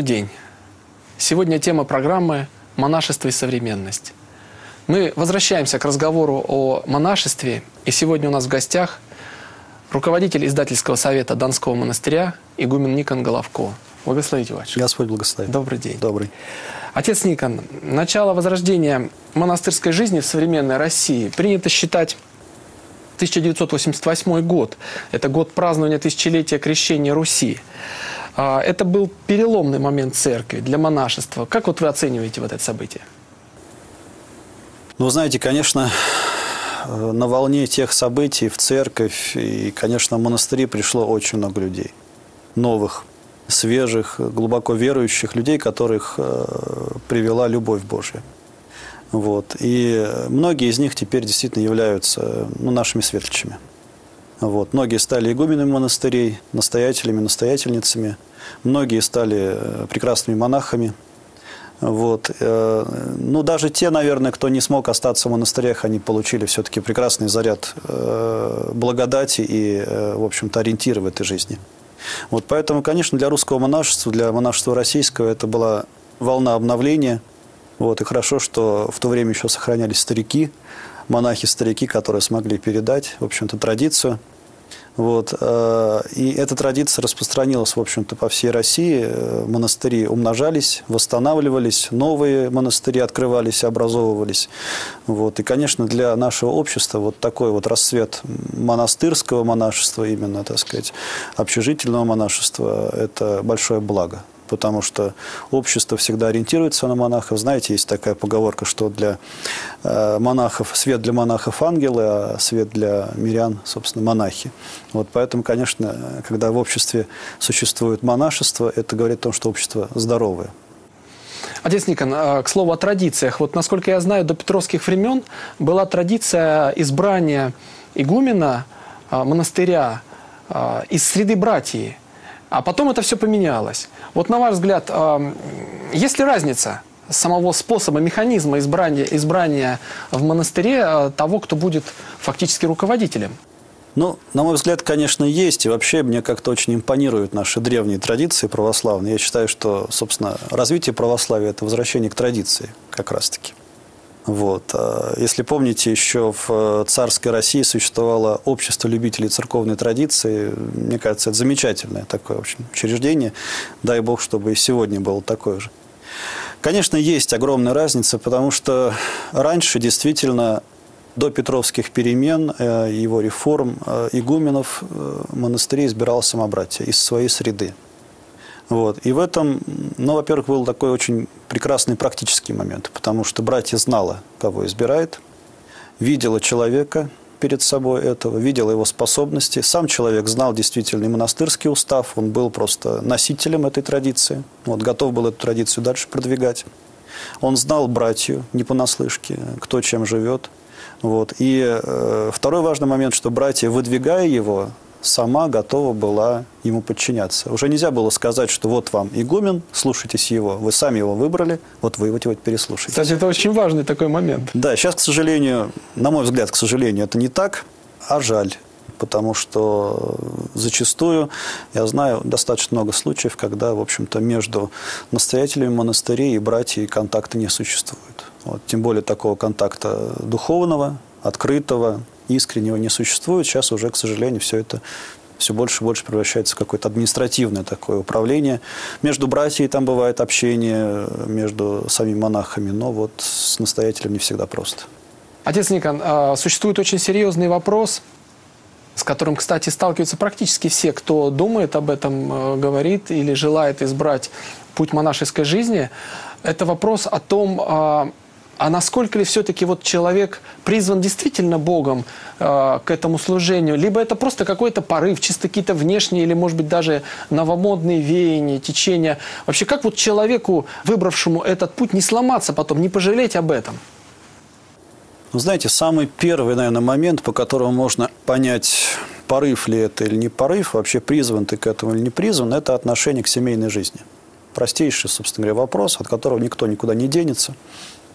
Добрый день. Сегодня тема программы «Монашество и современность». Мы возвращаемся к разговору о монашестве, и сегодня у нас в гостях руководитель издательского совета Донского монастыря игумен Никон Головко. Благословите вас. Господь благословит. Добрый день. Добрый. Отец Никон, начало возрождения монастырской жизни в современной России принято считать 1988 год. Это год празднования тысячелетия крещения Руси. А, это был переломный момент церкви для монашества. Как вот вы оцениваете вот это событие? Ну, знаете, конечно, э, на волне тех событий в церковь и, конечно, в монастыри пришло очень много людей. Новых, свежих, глубоко верующих людей, которых э, привела любовь Божья. Вот. И многие из них теперь действительно являются ну, нашими светочами. Вот. Многие стали игуменами монастырей, настоятелями, настоятельницами. Многие стали э, прекрасными монахами. Вот. Э, ну, даже те, наверное, кто не смог остаться в монастырях, они получили все-таки прекрасный заряд э, благодати и, в общем-то, ориентиры в этой жизни. Вот поэтому, конечно, для русского монашества, для монашества российского это была волна обновления. Вот, и хорошо, что в то время еще сохранялись старики, монахи-старики, которые смогли передать, в общем-то, традицию. Вот. Э, и эта традиция распространилась, в общем-то, по всей России. Э, монастыри умножались, восстанавливались, новые монастыри открывались, образовывались. Вот. И, конечно, для нашего общества вот такой вот рассвет монастырского монашества, именно, так сказать, общежительного монашества – это большое благо потому что общество всегда ориентируется на монахов. Знаете, есть такая поговорка, что для э, монахов свет для монахов ангелы, а свет для мирян, собственно, монахи. Вот поэтому, конечно, когда в обществе существует монашество, это говорит о том, что общество здоровое. Отец Никон, а, к слову о традициях. Вот, насколько я знаю, до петровских времен была традиция избрания игумена монастыря а, из среды братьев. А потом это все поменялось. Вот на ваш взгляд, есть ли разница самого способа, механизма избрания, избрания в монастыре э, того, кто будет фактически руководителем? Ну, на мой взгляд, конечно, есть. И вообще мне как-то очень импонируют наши древние традиции православные. Я считаю, что, собственно, развитие православия – это возвращение к традиции как раз-таки. Вот. А если помните, еще в э, царской России существовало общество любителей церковной традиции. Мне кажется, это замечательное такое общем, учреждение. Дай бог, чтобы и сегодня было такое же. Конечно, есть огромная разница, потому что раньше действительно до Петровских перемен, э, его реформ, э, игуменов монастырей избирал самобратья из своей среды. Вот. И в этом, ну, во-первых, был такой очень прекрасный практический момент, потому что братья знала, кого избирает, видела человека перед собой этого, видела его способности. Сам человек знал действительно монастырский устав, он был просто носителем этой традиции, вот, готов был эту традицию дальше продвигать. Он знал братью не понаслышке, кто чем живет. Вот. И э, второй важный момент, что братья, выдвигая его, сама готова была ему подчиняться. Уже нельзя было сказать, что вот вам игумен, слушайтесь его, вы сами его выбрали, вот вы его теперь переслушайте. Кстати, это очень важный такой момент. Да, сейчас, к сожалению, на мой взгляд, к сожалению, это не так, а жаль потому что зачастую я знаю достаточно много случаев, когда, в общем-то, между настоятелями монастырей и братьями контакта не существует. Вот, тем более такого контакта духовного, открытого, искреннего не существует. Сейчас уже, к сожалению, все это все больше и больше превращается в какое-то административное такое управление. Между братьями там бывает общение, между самими монахами, но вот с настоятелем не всегда просто. Отец Никон, а, существует очень серьезный вопрос, с которым, кстати, сталкиваются практически все, кто думает об этом, э, говорит или желает избрать путь монашеской жизни. Это вопрос о том, а, насколько ли все-таки вот человек призван действительно Богом э, к этому служению, либо это просто какой-то порыв, чисто какие-то внешние или, может быть, даже новомодные веяния, течения. Вообще, как вот человеку, выбравшему этот путь, не сломаться потом, не пожалеть об этом? Ну, знаете, самый первый, наверное, момент, по которому можно понять, порыв ли это или не порыв, вообще призван ты к этому или не призван, это отношение к семейной жизни. Простейший, собственно говоря, вопрос, от которого никто никуда не денется.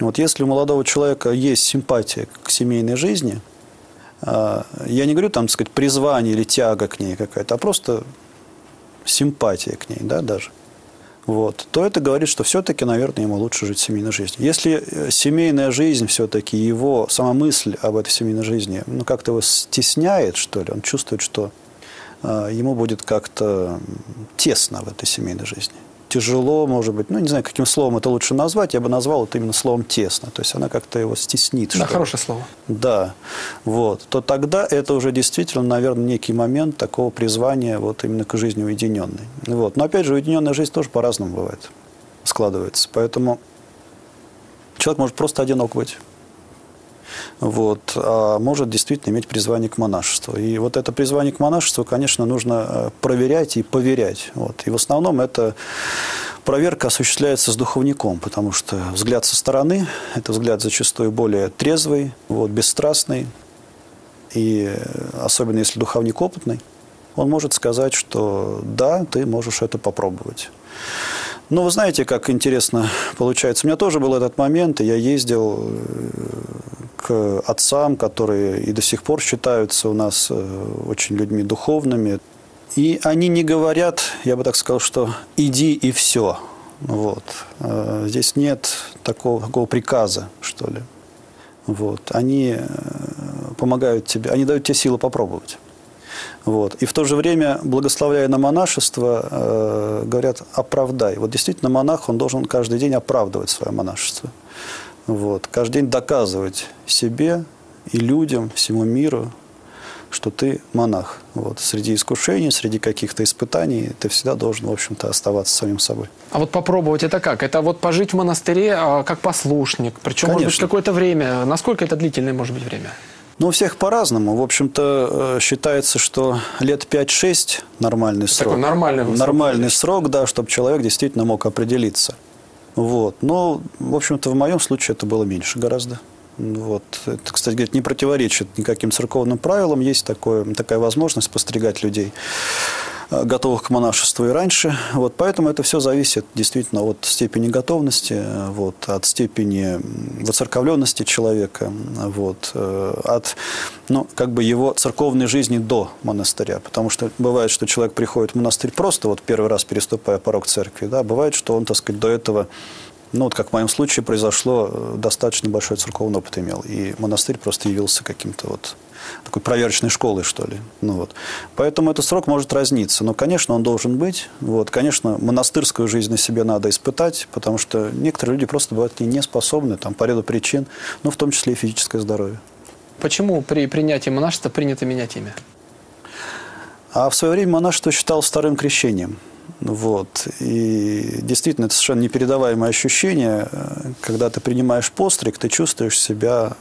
Вот если у молодого человека есть симпатия к семейной жизни, а, я не говорю там, сказать, призвание или тяга к ней какая-то, а просто симпатия к ней, да, даже. вот, то это говорит, что все-таки, наверное, ему лучше жить семейной жизнью. Если э, семейная жизнь все-таки его, сама мысль об этой семейной жизни, ну, как-то его стесняет, что ли, он чувствует, что э, ему будет как-то тесно в этой семейной жизни тяжело, может быть, ну, не знаю, каким словом это лучше назвать, я бы назвал это именно словом «тесно». То есть она как-то его стеснит. Да, хорошее слово. Да, вот. То тогда это уже действительно, наверное, некий момент такого призвания вот именно к жизни уединенной. Вот. Но, опять же, уединенная жизнь тоже по-разному бывает, складывается. Поэтому человек может просто одинок быть вот, а может действительно иметь призвание к монашеству. И вот это призвание к монашеству, конечно, нужно э, проверять и поверять. Вот. И в основном это проверка осуществляется с духовником, потому что взгляд со стороны, это взгляд зачастую более трезвый, вот, бесстрастный, и э, особенно если духовник опытный, он может сказать, что да, ты можешь это попробовать. Ну, вы знаете, как интересно получается. У меня тоже был этот момент, и я ездил э, отцам, которые и до сих пор считаются у нас э, очень людьми духовными. И они не говорят, я бы так сказал, что иди и все. Вот. Э, здесь нет такого, такого приказа, что ли. Вот. Они э, помогают тебе, они дают тебе силы попробовать. Вот. И в то же время, благословляя на монашество, говорят, оправдай. Вот действительно монах, он должен каждый день оправдывать свое монашество. Вот. Каждый день доказывать себе и людям, всему миру, что ты монах. Вот. Среди искушений, среди каких-то испытаний ты всегда должен, в общем-то, оставаться самим собой. А вот попробовать это как? Это вот пожить в монастыре а, как послушник, причем, Конечно. может быть, какое-то время. Насколько это длительное может быть время? Ну, у всех по-разному. В общем-то, э, считается, что лет 5-6 нормальный срок. Такой нормальный, нормальный срок, да, чтобы человек действительно мог определиться. Вот. Но, в общем-то, в моем случае это было меньше гораздо. Вот. Это, кстати говоря, не противоречит никаким церковным правилам. Есть такое, такая возможность постригать людей. Э, готовых к монашеству и раньше. Вот, поэтому это все зависит действительно от степени готовности, э, вот, от степени воцерковленности человека, вот, э, от ну, как бы его церковной жизни до монастыря. Потому что бывает, что человек приходит в монастырь просто вот первый раз переступая порог церкви. Да? Бывает, что он, так сказать, до этого ну, вот как в моем случае произошло, достаточно большой церковный опыт имел. И монастырь просто явился каким-то вот такой проверочной школой, что ли. Ну, вот. Поэтому этот срок может разниться. Но, конечно, он должен быть. Вот. Конечно, монастырскую жизнь на себе надо испытать, потому что некоторые люди просто бывают не способны там, по ряду причин, ну, в том числе и физическое здоровье. Почему при принятии монашества принято менять имя? А в свое время монашество считалось вторым крещением. Вот. И действительно, это совершенно непередаваемое ощущение. Когда ты принимаешь постриг, ты чувствуешь себя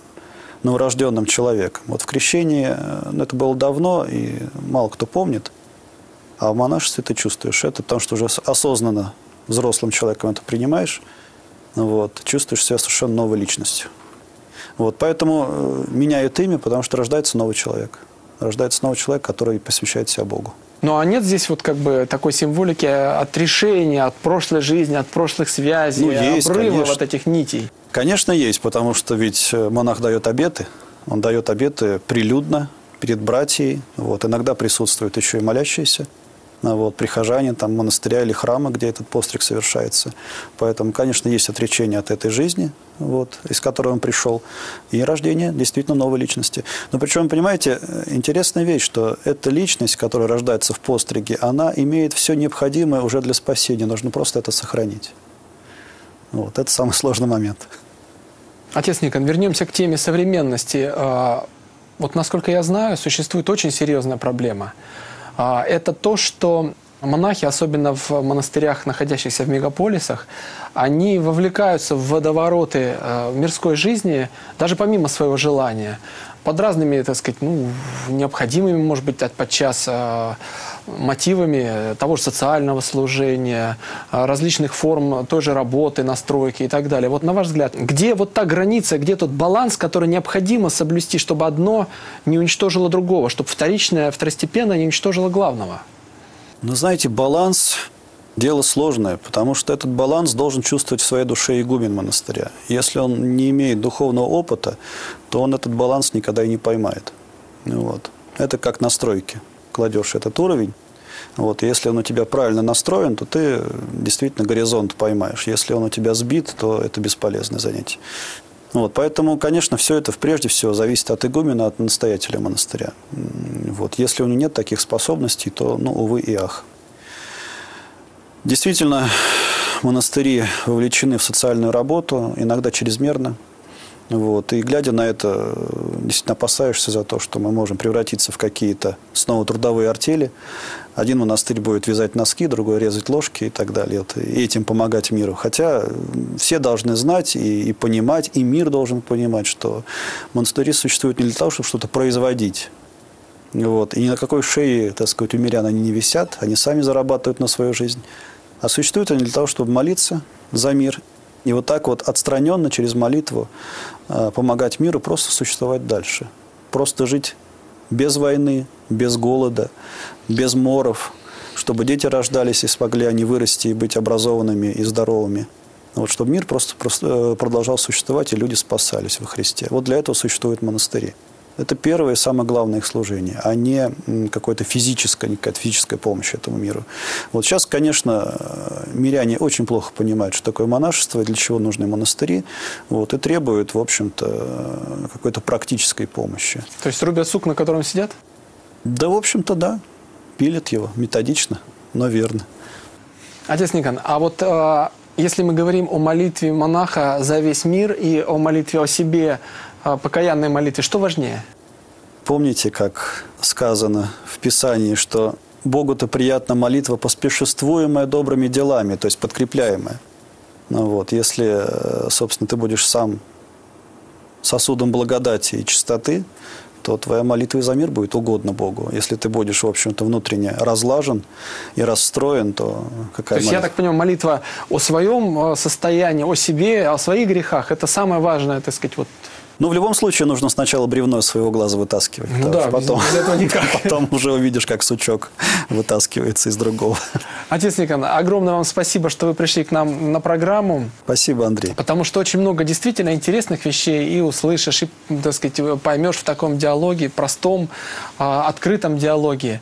новорожденным человеком. Вот в крещении, э, ну, это было давно, и мало кто помнит, а в монашестве ты чувствуешь это, потому что уже осознанно взрослым человеком это принимаешь, вот, чувствуешь себя совершенно новой личностью. Вот, поэтому э, меняют имя, потому что рождается новый человек. Рождается новый человек, который посвящает себя Богу. Ну а нет здесь вот как бы такой символики отрешения от прошлой жизни, от прошлых связей, ну, есть, обрыва конечно. вот этих нитей? Конечно, есть, потому что ведь э, монах дает обеты. Он дает обеты прилюдно, перед братьей. Вот. Иногда присутствуют еще и молящиеся а вот, прихожане там, монастыря или храма, где этот постриг совершается. Поэтому, конечно, есть отречение от этой жизни, вот, из которой он пришел, и рождение действительно новой личности. Но причем, понимаете, интересная вещь, что эта личность, которая рождается в постриге, она имеет все необходимое уже для спасения, нужно просто это сохранить. Вот, это самый сложный момент. Отец Никон, вернемся к теме современности. А, вот насколько я знаю, существует очень серьезная проблема – а, это то, что монахи, особенно в монастырях, находящихся в мегаполисах, они вовлекаются в водовороты э, мирской жизни даже помимо своего желания под разными, так сказать, ну, необходимыми, может быть, подчас э, мотивами того же социального служения, э, различных форм той же работы, настройки и так далее. Вот на ваш взгляд, где вот та граница, где тот баланс, который необходимо соблюсти, чтобы одно не уничтожило другого, чтобы вторичное, второстепенное не уничтожило главного? Ну, знаете, баланс Дело сложное, потому что этот баланс должен чувствовать в своей душе игумен монастыря. Если он не имеет духовного опыта, то он этот баланс никогда и не поймает. Вот. Это как настройки. Кладешь этот уровень, Вот, если он у тебя правильно настроен, то ты действительно горизонт поймаешь. Если он у тебя сбит, то это бесполезное занятие. Вот, поэтому, конечно, все это прежде всего зависит от игумена, от настоятеля монастыря. Вот, если у него нет таких способностей, то, ну, увы и ах. Действительно, монастыри вовлечены в социальную работу, иногда чрезмерно. Вот. И глядя на это, действительно опасаешься за то, что мы можем превратиться в какие-то снова трудовые артели. Один монастырь будет вязать носки, другой резать ложки и так далее. И этим помогать миру. Хотя все должны знать и, и понимать, и мир должен понимать, что монастыри существуют не для того, чтобы что-то производить. Вот. И ни на какой шее, так сказать, у мирян они не висят, они сами зарабатывают на свою жизнь. А существуют они для того, чтобы молиться за мир и вот так вот отстраненно через молитву э, помогать миру просто существовать дальше. Просто жить без войны, без голода, без моров, чтобы дети рождались и смогли они вырасти и быть образованными и здоровыми. Вот, чтобы мир просто, просто э, продолжал существовать, и люди спасались во Христе. Вот для этого существуют монастыри. Это первое и самое главное их служение, а не какое-то физическое, какая-то физическая помощь этому миру. Вот сейчас, конечно, миряне очень плохо понимают, что такое монашество, для чего нужны монастыри, вот, и требуют, в общем-то, какой-то практической помощи. То есть рубят сук, на котором сидят? Да, в общем-то, да. Пилят его методично, но верно. Отец Никон, а вот э, если мы говорим о молитве монаха за весь мир и о молитве о себе покаянной молитве, что важнее? Помните, как сказано в Писании, что Богу-то приятна молитва, поспешествуемая добрыми делами, то есть подкрепляемая. Ну вот, если, собственно, ты будешь сам сосудом благодати и чистоты, то твоя молитва и за мир будет угодно Богу. Если ты будешь, в общем-то, внутренне разлажен и расстроен, то какая То есть, молитва? я так понимаю, молитва о своем состоянии, о себе, о своих грехах, это самое важное, так сказать, вот ну, в любом случае, нужно сначала бревно из своего глаза вытаскивать. Ну да, потом, без этого никак. потом уже увидишь, как сучок вытаскивается из другого. Отец Никон, огромное вам спасибо, что вы пришли к нам на программу. Спасибо, Андрей. Потому что очень много действительно интересных вещей и услышишь, и, так сказать, поймешь в таком диалоге, простом, а, открытом диалоге.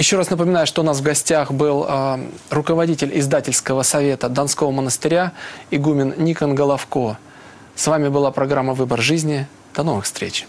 Еще раз напоминаю, что у нас в гостях был э, руководитель издательского совета Донского монастыря, игумен Никон Головко. С вами была программа «Выбор жизни». До новых встреч!